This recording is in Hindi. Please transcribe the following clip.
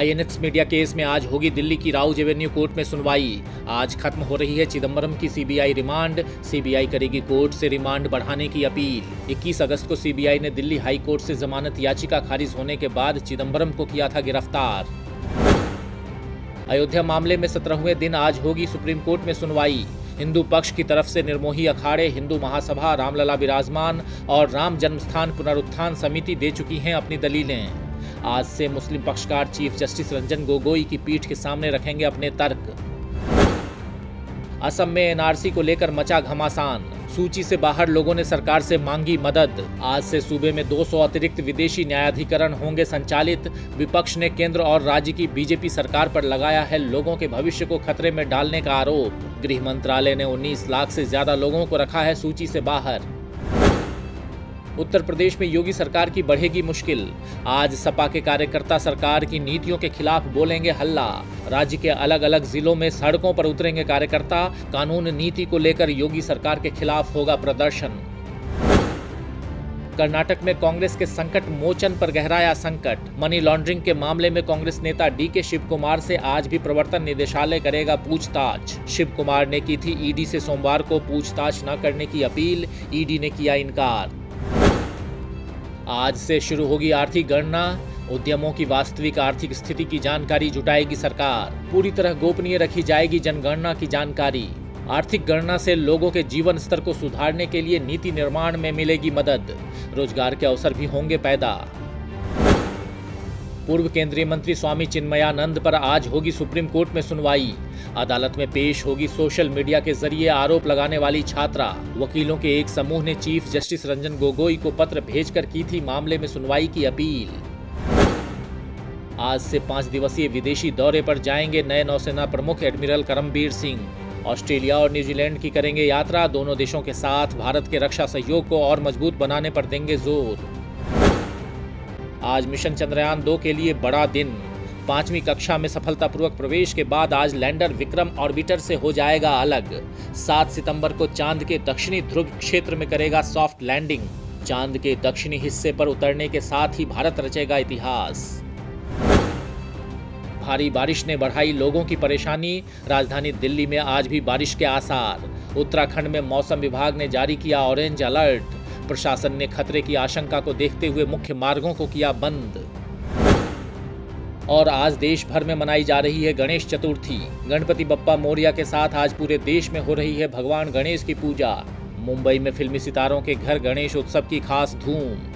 आईएनएक्स मीडिया केस में आज होगी दिल्ली की राउज एवेन्यू कोर्ट में सुनवाई। आज खत्म हो रही है चिदम्बरम की सीबीआई रिमांड। सीबीआई करेगी कोर्ट से रिमांड बढ़ाने की अपील। 21 अगस्त को सीबीआई ने दिल्ली हाई कोर्ट से जमानत याचिका खारिज होने के बाद चिदम्बरम को किया था गिरफ़्तार। अयोध्या मामले में सत्रहवें दिन आज होगी सुप्रीम कोर्ट में सुनवाई। हिंदू पक्ष की तरफ़ से निर्मोही अखाड़े हिंदू महासभा, रामलला विराजमान और राम जन्मस्थान पुनरुत्थान समिति दे चुकी हैं अपनी दलीलें। आज से मुस्लिम पक्षकार चीफ जस्टिस रंजन गोगोई की पीठ के सामने रखेंगे अपने तर्क। असम में एनआरसी को लेकर मचा घमासान। सूची से बाहर लोगों ने सरकार से मांगी मदद। आज से सूबे में 200 अतिरिक्त विदेशी न्यायाधिकरण होंगे संचालित। विपक्ष ने केंद्र और राज्य की बीजेपी सरकार पर लगाया है लोगों के भविष्य को खतरे में डालने का आरोप। गृह मंत्रालय ने 19 लाख से ज़्यादा लोगों को रखा है सूची से बाहर। उत्तर प्रदेश में योगी सरकार की बढ़ेगी मुश्किल। आज सपा के कार्यकर्ता सरकार की नीतियों के खिलाफ बोलेंगे हल्ला। राज्य के अलग अलग जिलों में सड़कों पर उतरेंगे कार्यकर्ता। कानून नीति को लेकर योगी सरकार के खिलाफ होगा प्रदर्शन। कर्नाटक में कांग्रेस के संकट मोचन पर गहराया संकट। मनी लॉन्ड्रिंग के मामले में कांग्रेस नेता डी के शिव कुमार से आज भी प्रवर्तन निदेशालय करेगा पूछताछ। शिव कुमार ने की थी ईडी से सोमवार को पूछताछ न करने की अपील, ईडी ने किया इनकार। आज से शुरू होगी आर्थिक गणना। उद्यमों की वास्तविक आर्थिक स्थिति की जानकारी जुटाएगी सरकार। पूरी तरह गोपनीय रखी जाएगी जनगणना की जानकारी। आर्थिक गणना से लोगों के जीवन स्तर को सुधारने के लिए नीति निर्माण में मिलेगी मदद। रोज़गार के अवसर भी होंगे पैदा। पूर्व केंद्रीय मंत्री स्वामी चिन्मयानंद पर आज होगी सुप्रीम कोर्ट में सुनवाई। अदालत में पेश होगी सोशल मीडिया के ज़रिए आरोप लगाने वाली छात्रा। वकीलों के एक समूह ने चीफ जस्टिस रंजन गोगोई को पत्र भेजकर की थी मामले में सुनवाई की अपील। आज से पाँच दिवसीय विदेशी दौरे पर जाएँगे नए नौसेना प्रमुख एडमिरल करमबीर सिंह। ऑस्ट्रेलिया और न्यूजीलैंड की करेंगे यात्रा। दोनों देशों के साथ भारत के रक्षा सहयोग को और मज़बूत बनाने पर देंगे ज़ोर। आज मिशन चंद्रयान दो के लिए बड़ा दिन। पांचवी कक्षा में सफलतापूर्वक प्रवेश के बाद आज लैंडर विक्रम ऑर्बिटर से हो जाएगा अलग। सात सितंबर को चाँद के दक्षिणी ध्रुव क्षेत्र में करेगा सॉफ्ट लैंडिंग। चाँद के दक्षिणी हिस्से पर उतरने के साथ ही भारत रचेगा इतिहास। भारी बारिश ने बढ़ाई लोगों की परेशानी। राजधानी दिल्ली में आज भी बारिश के आसार। उत्तराखंड में मौसम विभाग ने जारी किया ऑरेंज अलर्ट। प्रशासन ने खतरे की आशंका को देखते हुए मुख्य मार्गों को किया बंद। और आज देश भर में मनाई जा रही है गणेश चतुर्थी। गणपति बप्पा मोरिया के साथ आज पूरे देश में हो रही है भगवान गणेश की पूजा। मुंबई में फिल्मी सितारों के घर गणेश उत्सव की खास धूम।